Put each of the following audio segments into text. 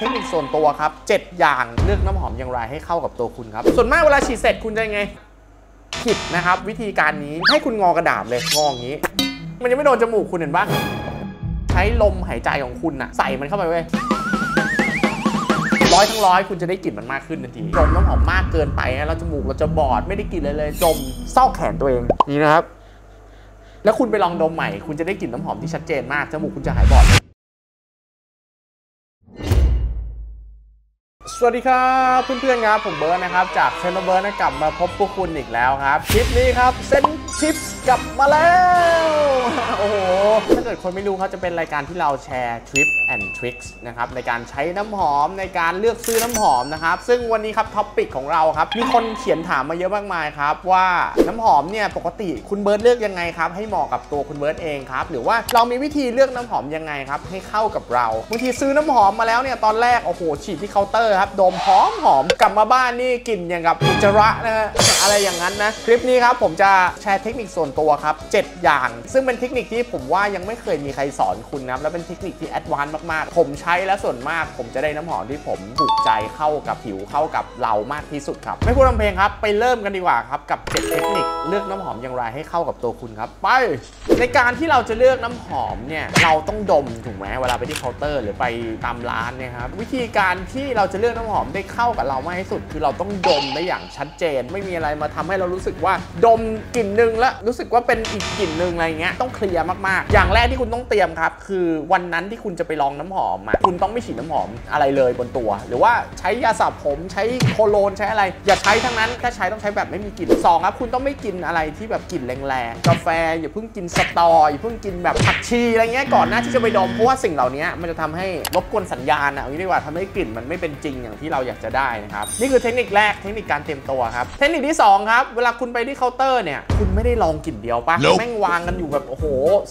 เทคนิคส่วนตัวครับ 7 อย่างเลือกน้ำหอมอย่างไรให้เข้ากับตัวคุณครับ ส่วนมากเวลาฉีดเสร็จคุณจะยังไงผิดนะครับ วิธีการนี้ให้คุณงอกระดาษเลยงออย่างนี้ มันยังไม่โดนจมูกคุณเห็นปะใช้ลมหายใจของคุณอะใส่มันเข้าไปเว้ยร้อยทั้งร้อยคุณจะได้กลิ่นมันมากขึ้นทันทีดมน้ำหอมมากเกินไปนะแล้วจมูกเราจะบอดไม่ได้กลิ่นเลยเลยดมซอกแขนตัวเองนี่นะครับ แล้วคุณไปลองดมใหม่ คุณจะได้กลิ่นน้ำหอมที่ชัดเจนมากจมูกคุณจะหายบอดส สวัสดีครับเพื่อนๆครับผมเบิร์ดนะครับจาก Scent Bird นะกลับมาพบพวกคุณอีกแล้วครับคลิปนี้ครับ Scent Tips กลับมาแล้วโอ้โหถ้าเกิดคนไม่รู้เขาจะเป็นรายการที่เราแชร์ tips and tricks นะครับในการใช้น้ำหอมในการเลือกซื้อน้ำหอมนะครับซึ่งวันนี้ครับ topic ของเราครับมีคนเขียนถามมาเยอะมากมายครับว่าน้ำหอมเนี่ยปกติคุณเบิร์ดเลือกยังไงครับให้เหมาะกับตัวคุณเบิร์ดเองครับหรือว่าเรามีวิธีเลือกน้ำหอมยังไงครับให้เข้ากับเราบางทีซื้อน้ำหอมมาแล้วเนี่ยตอนแรกโอ้โหฉีดที่เคาน์เตอร์ครับดมหอมหอมกลับมาบ้านนี่กลิ่นอย่างกับอุจจาระนะฮะอะไรอย่างนั้นนะ คลิปนี้ครับผมจะแชร์เทคนิคส่วนตัวครับ 7 อย่าง ซึ่งเป็นเทคนิคที่ผมว่ายังไม่เคยมีใครสอนคุณนะและเป็นเทคนิคที่ advance มากๆ ผมใช้และส่วนมากผมจะได้น้ำหอมที่ผมถูกใจเข้ากับผิวเข้ากับเรามากที่สุดครับ ไม่พูดพร่ำทำเพลงครับ ไปเริ่มกันดีกว่าครับกับ 7 เทคนิคเลือกน้ำหอมอย่างไรให้เข้ากับตัวคุณครับ ไป ในการที่เราจะเลือกน้ำหอมเนี่ยเราต้องดมถูกไหมเวลาไปที่เคาน์เตอร์ หรือไปตามร้านเนี่ยครับวิธีการที่เราจะเลือกน้ำหอมได้เข้ากับเรามากที่สุด คือเราต้องดมได้อย่างชัดเจน ไม่มีอะไรมาทำให้เรารู้สึกว่า ดมกลิ่นหนึ่งแล้วรู้สึกว่าเป็นอีกกลิ่นหนึ่งอะไรเงี้ยต้องเคลียร์มากๆ อย่างแรกที่คุณต้องเตรียมครับ คือวันนั้นที่คุณจะไปลองน้ำหอมอะคุณต้องไม่ฉีดน้ำหอมอะไรเลยบนตัว หรือว่าใช้ยาสระผมใช้โคโลนใช้อะไร อย่าใช้ทั้งนั้นถ้าใช้ต้องใช้แบบไม่มีกลิ่นสองครับคุณต้องไม่กินอะไรที่แบบกลิ่นแรงๆกาแฟอย่าเพิ่งกินสตออย่าเพิ่งกินแบบผักชีอะไรเงี้ยก่อนหน้าที่จะไปดมเพราะว่าสิ่งเหล่านี้มันจะทำให้รบกวนสัญญาณอะเอางี้ดีกว่าทำให้กลิ่นมันไม่เป็นจริงอย่างที่เราอยากจะได้นะครับนี่คือเทคนิคแรกเทคนิคการเตรียมตัวครับเทคนิคที่สองครับเวลาคุณไปที่เคาน์เตอร์เนี่ยคุณไม่ได้ลองกลิ่นเดียวปะ Nope แม่งวางกันอยู่แบบโอ้โห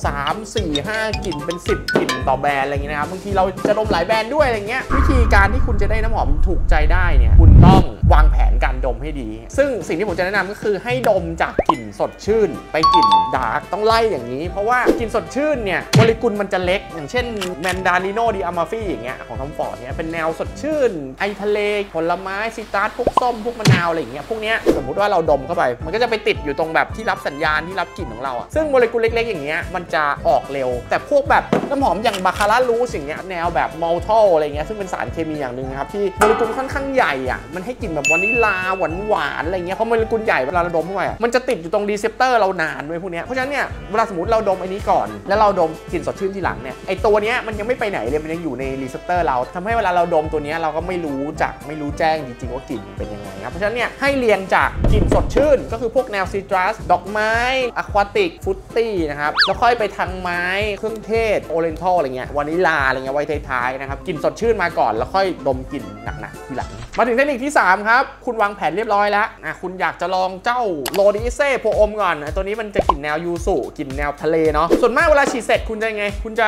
3 4 5กลิ่นเป็น 10กลิ่นต่อแบรนด์อะไรอย่างเงี้ยนะครับบางทีเราจะดมหลายแบรนด์ด้วยอะไรเงี้ยวิธีการที่คุณจะได้น้ำหอมถูกใจได้เนี่ยคุณต้องวางแผนการดมให้ดี ซึ่งสิ่งที่ผมจะแนะนำก็คือให้ดมจากกลิ่นสดชื่น ไปกลิ่น dark ต้องไล่อย่างนี้ เพราะว่ากลิ่นสดชื่นเนี่ยโมเลกุลมันจะเล็ก อย่างเช่น Mandarino di Amalfi อย่างเงี้ยของ Tom Ford เนี่ยเป็นแนวสดชื่นไอทะเลผลไม้ citrus พวกส้มพวกมะนาวอะไรอย่างเงี้ยพวกเนี้ยสมมติว่าเราดมเข้าไป มันก็จะไปติดอยู่ตรงแบบที่รับสัญญาณที่รับกลิ่นของเราอะซึ่งโมเลกุลเล็กๆอย่างเงี้ยมันจะออกเร็ว แต่พวกแบบน้ำหอมอย่าง Baccarat Rouge อย่างเงี้ยแนวแบบ maltol อะไรเงี้ยซึ่งเป็นสารเคมีอย่างหนึ่งครับที่โมเลกุลค่อนข้างใหญ่อะมันให้กลิ่นแบบวานิลลาหวานหวานๆอะไรเงี้ยเพราะโมเลกุลใหญ่เวลาเราดมเข้าไปมันจะติดอยู่ตรง receptor เรานานด้วยพวกเนี้ยเพราะฉะนั้นเนี่ยเวลาสมมติเราดมไอ้นี่ก่อน แล้วเราดมกลิ่นสดชื่นทีหลังเนี่ยไอตัวเนี้ยมันยังไม่ไปไหนเลยมันยังอยู่ใน receptor เราทำให้เวลาเราดมตัวเนี้ยเราก็ไม่รู้จักไม่รู้แจ้งจริงๆว่ากลิ่นเป็นยังไงครับเพราะฉะนั้นเนี่ยให้เรียงจากกลิ่นสดชื่น ก็คือพวกแนว citrus ดอกไม้อะควาติกฟุตตี้นะครับแล้วค่อยไปทางไม้เครื่องเทศโอเรนทัลอะไรเงี้ยวานิลาอะไรเงี้ยไว้ท้ายๆนะครับกลิ่นสดชื่นมาก่อนแล้วค่อยดมกลิ่นหนักๆทีหลังมาถึงเทคนิคที่ 3 ครับ คุณวางแผนเรียบร้อยแล้วอะคุณอยากจะลองเจ้าโรดิเซ่โพอมก่อน ตัวนี้มันจะกลิ่นแนวยูสุกลิ่นแนวทะเลเนาะส่วนมากเวลาฉีดเสร็จคุณจะไง คุณจะ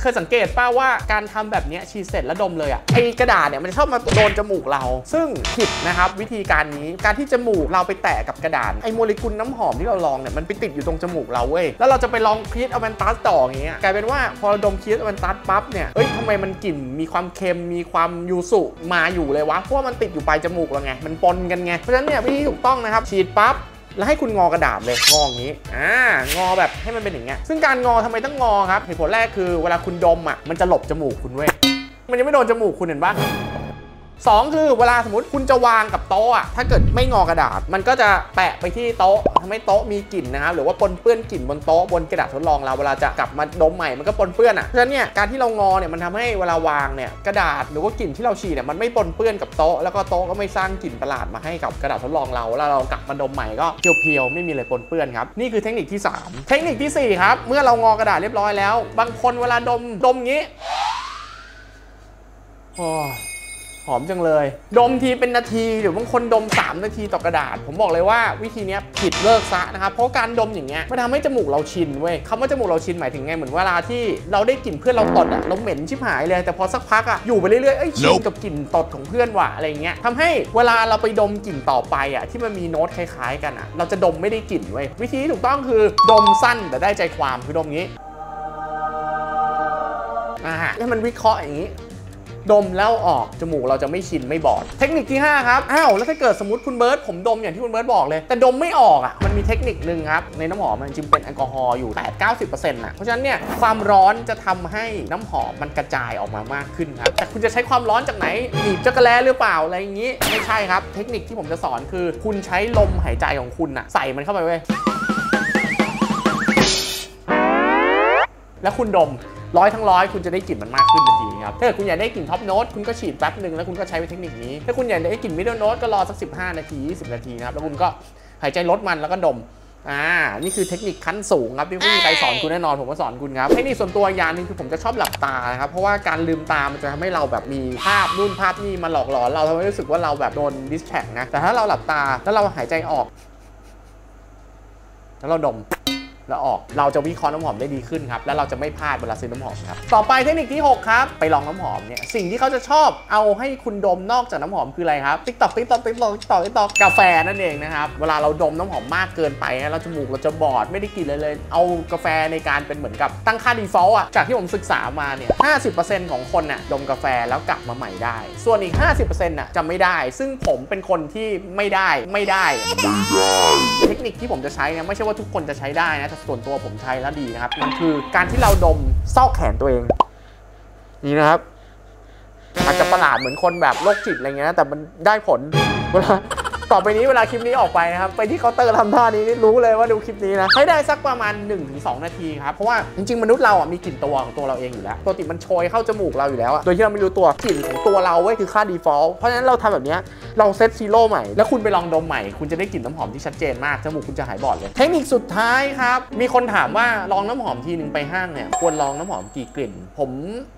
เคยสังเกตป่าว่าการทำแบบนี้ฉีดเสร็จแล้วดมเลยอะไอกระดาษเนี่ยมันชอบมาโดนจมูกเรา ซึ่งผิดนะครับวิธีการนี้การที่จมูกเราไปแตะกับกระดาษไอโมเลกุลน้ำหอมที่เราลองเนี่ยมันไปติดอยู่ตรงจมูกเราเว้ยแล้วเราจะไปลองคีสอเวนตัสต่ออย่างเงี้ยกลายเป็นว่าพอเราดมคีสอเวนตัสปั๊บเนี่ยเอ้ยทำไมมันกลิ่นมีความเค็มมีความยูสุมาอยู่เลยวะเพราะว่ามันติดอยู่ปลายจมูกเราไงมันปนกันไงเพราะฉะนั้นเนี่ยวิธีถูกต้องนะครับฉีดปั๊บ แล้วให้คุณงอกระดาษเลยงออย่างนี้อ่างอแบบให้มันเป็นอย่างเงี้ยซึ่งการงอทำไมต้องงอครับเหตุผลแรกคือเวลาคุณดมอะมันจะหลบจมูกคุณเว้ยมันยังไม่โดนจมูกคุณเห็นปะ สองคือเวลาสมมติคุณจะวางกับโต๊ะอะถ้าเกิดไม่งอกระดาษ มันก็จะแปะไปที่โต๊ะทำให้โต๊ะมีกลิ่นนะครับหรือว่าปนเปื้อนกลิ่นบนโต๊ะบนกระดาษทดลองเราเวลาจะกลับมาดมใหม่มันก็ปนเปื้อนอะเพราะฉะนั้นเนี่ยการที่เรางอเนี่ยมันทำให้เวลาวางเนี่ยกระดาษหรือว่ากลิ่นที่เราฉีดเนี่ยมันไม่ปนเปื้อนกับโต๊ะแล้วก็โต๊ะก็ไม่สร้างกลิ่นประหลาดมาให้กับกระดาษทดลองเราแล้วเรากลับมาดมใหม่ก็เพียวๆไม่มีอะไรปนเปื้อนครับนี่คือเทคนิคที่สามเทคนิคที่สี่ครับ เมื่อเรางอกระดาษเรียบร้อยแล้ว บางคนเวลาดมดมงี้อ้ย หอมจังเลย ดมทีเป็นนาทีหรือบางคนดม 3 นาทีต่อกระดาษ ผมบอกเลยว่าวิธีเนี้ยผิดเลิกซะนะครับเพราะการดมอย่างเงี้ยมันทำให้จมูกเราชินเว้ยคำว่าจมูกเราชินหมายถึงไงเหมือนเวลาที่เราได้กลิ่นเพื่อนเราตดอะเราเหม็นชิบหายเลยแต่พอสักพักอะอยู่ไปเรื่อยๆเอ้ยชิน Nope กับกลิ่นตดของเพื่อนว่ะอะไรเงี้ยทำให้เวลาเราไปดมกลิ่นต่อไปอะที่มันมีโน้ตคล้ายๆ กันอะเราจะดมไม่ได้กลิ่นเว้ยวิธีที่ถูกต้องคือดมสั้นแต่ได้ใจความคือดมงี้อ่าให้มันวิเคราะห์อย่างนี้ ดมแล้วออกจมูกเราจะไม่ชินไม่บอด เทคนิคที่ 5 ครับอ้าวแล้วถ้าเกิดสมมติคุณเบิร์ตผมดมอย่างที่คุณเบิร์ตบอกเลย แต่ดมไม่ออกอะมันมีเทคนิคนึงครับ ในน้ำหอมมันจริงเป็นแอลกอฮอล์อยู่ 8-90%นะเพราะฉะนั้นเนี่ยความร้อนจะทำให้น้ำหอมมันกระจายออกมามากขึ้นครับแต่คุณจะใช้ความร้อนจากไหนหนีบจักรแล้หรือเปล่าอะไรอย่างนี้ไม่ใช่ครับ เทคนิคที่ผมจะสอนคือ คุณใช้ลมหายใจของคุณอะใส่มันเข้าไปเว้ยแล้วคุณดม ร้อยทั้งร้อยคุณจะได้กลิ่นมันมากขึ้นทันทีครับถ้าเกิดคุณอยากได้กลิ่น top note คุณก็ฉีดแป๊บหนึ่งแล้วคุณก็ใช้เทคนิคนี้ ถ้าคุณอยากได้กลิ่น middle note ก็รอสัก 15 นาที 20 นาทีนะครับแล้วคุณก็หายใจลดมันแล้วก็ดมอ่า นี่คือเทคนิคขั้นสูงครับที่ไม่มีใครสอนคุณแน่นอนผมก็สอนคุณครับเทคนิคส่วนตัวอย่างหนึ่งคือผมจะชอบหลับตานะครับเพราะว่าการลืมตามันจะทำให้เราแบบมีภาพนู่นภาพนี่มาหลอกหลอน เราทำให้รู้สึกว่าเราแบบโดน distract นะแต่ถ้าเราหลับตาแล้วเราหายใจออก แล้วเราดม แล้วออก เราจะวิเคราะห์น้ำหอมได้ดีขึ้นครับ แล้วเราจะไม่พลาดเวลาซื้อน้ำหอมครับ ต่อไปเทคนิคที่ 6 ครับ ไปลองน้ำหอมเนี่ย สิ่งที่เขาจะชอบเอาให้คุณดมนอกจากน้ำหอมคืออะไรครับ ติ๊กตอกติ๊กตอกติ๊กตอกติ๊กตอกติ๊กตอกกาแฟนั่นเองนะครับ เวลาเราดมน้ำหอมมากเกินไปนะเราจมูกเราจะบอดไม่ได้กลิ่นเลยเลย เอากาแฟในการเป็นเหมือนกับตั้งค่า default อะ จากที่ผมศึกษามาเนี่ย 50%ของคนน่ะดมกาแฟแล้วกลับมาใหม่ได้ ส่วนอีก 50%น่ะจะไม่ได้ ซึ่งผมเป็นคนที่ไม่ได้ไม่ได้ เทคนิคที่ผมจะใช้เนี่ยไม่ใช่ว่าทุกคนจะใช้ได้นะแต่ส่วนตัวผมใช้แล้วดีนะครับ มันคือการที่เราดมซอกแขนตัวเอง นี่นะครับอาจจะประหลาดเหมือนคนแบบโรคจิตอะไรเงี้ยนะแต่มันได้ผลเวลาต่อไปนี้เวลาคลิปนี้ออกไปนะครับ ไปที่เคาน์เตอร์ทำท่านี้นี่รู้เลยว่าดูคลิปนี้นะ ให้ได้สักประมาณ 1-2 นาทีครับ เพราะว่าจริงๆ มนุษย์เราอะมีกลิ่นตัวของตัวเราเองอยู่แล้วตัวติมันโชยเข้าจมูกเราอยู่แล้วอะโดยที่เราไม่รู้ตัวกลิ่นของตัวเราเว้ยคือค่า default เพราะฉะนั้นเราทำแบบเนี้ยเราเซตซีโร่ใหม่ แล้วคุณไปลองดมใหม่ คุณจะได้กลิ่นน้ำหอมที่ชัดเจนมาก จมูกคุณจะหายบอดเลย เทคนิคสุดท้ายครับ มีคนถามว่าลองน้ำหอมทีหนึ่งไปห้างเนี่ย ควรลองน้ำหอมกี่กลิ่น ผม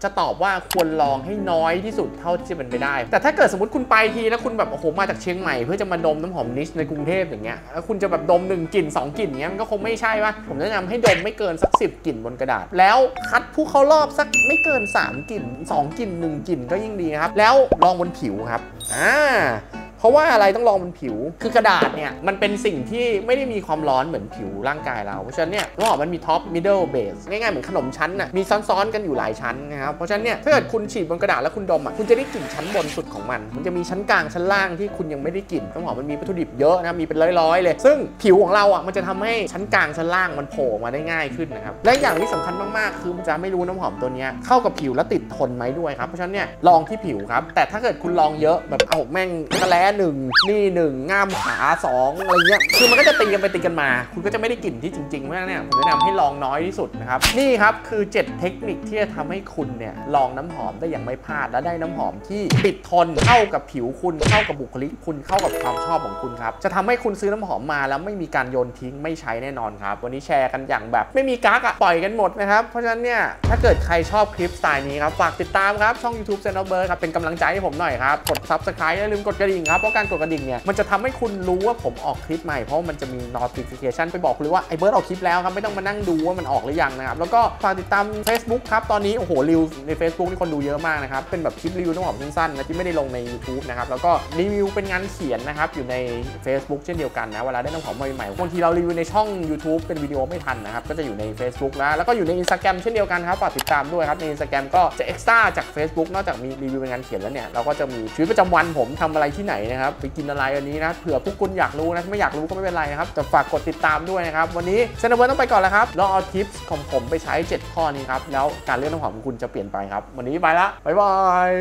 จะตอบว่าควรลองให้น้อยที่สุดเท่าที่จะเป็นไปได้ แต่ถ้าเกิดสมมติคุณไปทีแล้วคุณแบบโอ้โหมาจากเชียงใหม่เพื่อจะมาดมน้ำหอมนิชในกรุงเทพอย่างเงี้ย แล้วคุณจะแบบดมหนึ่งกลิ่นสองกลิ่นเงี้ยมันก็คงไม่ใช่ป่ะ ผมแนะนำให้ดมไม่เกินสัก10กลิ่นบนกระดาษ แล้วคัดผู้เข้ารอบสักไม่เกิน 3กลิ่น2กลิ่น1กลิ่นก็ยิ่งดีครับ แล้วลองบนผิวครับ อ่า เพราะว่าอะไรต้องลองบนผิว คือกระดาษเนี่ยมันเป็นสิ่งที่ไม่ได้มีความร้อนเหมือนผิวร่างกายเรา เพราะฉะนั้นเนี่ยน้ำหอมมันมีท็อปมิดเดิลเบสง่ายๆเหมือนขนมชั้นน่ะมีซ้อนๆกันอยู่หลายชั้นนะครับเพราะฉะนั้นเนี่ยถ้าเกิดคุณฉีดบนกระดาษแล้วคุณดมอะคุณจะได้กลิ่นชั้นบนสุดของมัน มันจะมีชั้นกลางชั้นล่างที่คุณยังไม่ได้กลิ่นน้ำหอมมันมีวัตถุดิบเยอะนะมีเป็นร้อยๆเลย ซึ่งผิวของเราอะมันจะทำให้ชั้นกลางชั้นล่างมันโผล่มาได้ง่ายขึ้นนะครับและอย่างที่สำคัญมากๆคือมันจะไม่รู้น้ำหอมตัวเนี้ยเข้ากับผิวแล้วติดทนไหมด้วยครับเพราะฉะนั้นเนี่ยลองที่ผิวครับแต่ถ้าเกิดคุณลองเยอะแบบเอาแม่งกระแลหนึ่งนี่หนึ่งง่ามขาสองอะไรเงี้ยคือมันก็จะตีกันไปตีกันมา คุณก็จะไม่ได้กลิ่นที่จริงๆเพราะฉะนั้นเนี่ยผมแนะนำให้ลองน้อยที่สุดนะครับนี่ครับคือ 7 เทคนิคที่จะทำให้คุณเนี่ยลองน้ำหอมได้อย่างไม่พลาดและได้น้ำหอมที่ติดทนเข้ากับผิวคุณเข้ากับบุคลิกคุณเข้ากับความชอบของคุณครับจะทำให้คุณซื้อน้ำหอมมาแล้วไม่มีการโยนทิ้งไม่ใช้แน่นอนครับวันนี้แชร์กันอย่างแบบ ไม่มีกั๊กอะปล่อยกันหมดนะครับเพราะฉะนั้นเนี่ยถ้าเกิดใครชอบคลิปสไตล์นี้ครับฝากติดตามครับช่อง YouTube c e n t e r b i r d ครับเป็นกำลังใจให้ผมหน่อยครับกด Subscribe อย่าลืมกดกระดิ่งครับเพราะการกดกระดิ่งเนี่ยมันจะทำให้คุณรู้ว่าผมออกคลิปใหม่เพราะมันจะมี notification ไปบอกเลยว่าไอ้เบิร์ดออกคลิปแล้วครับไม่ต้องมานั่งดูว่ามันออกหรือยังนะครับแล้วก็ฝากติดตาม Facebook ครับตอนนี้โอ้โหรีวิวใน Facebook นี่คนดูเยอะมากนะครับเป็นแบบคลิปรีวิวน้ำหอมสั้นๆนะที่ไม่ได้ลงใน YouTube นะครับแล้วก็รีวิวเป็นงานเขียนนะครับอยู่ใน Facebook เช่นเดียวกันนะเวลาได้น้ำหอมใหม่ๆบางทีเรารีวิวในช่อง YouTube เป็นวิดีโอไม่ทันนะครับก็จะอยู่ใน Facebook แล้วแล้วก็อยู่ใน Instagram เช่นเดียวกันครับฝากติดตามด้วยครับใน Instagram ก็จะ extra จาก Facebook นอกจากมีรีวิวเป็นงานเขียนแล้วเนี่ยเราก็จะมีชีวิตประจำวันผมทำอะไรที่ไหนนะครับไปกินอะไรวันนี้นะเผื่อพวกคุณอยากรู้นะไม่อยากรู้ก็ไม่เป็นไรนะครับแต่ฝากกดติดตามด้วยนะครับวันนี้เซนเวอร์ต้องไปก่อนแล้วครับลองเอาทิปของผมไปใช้ 7 ข้อนี้ครับแล้วการเลือกน้ำหอมของคุณจะเปลี่ยนไปครับ วันนี้ไปละบ๊ายบาย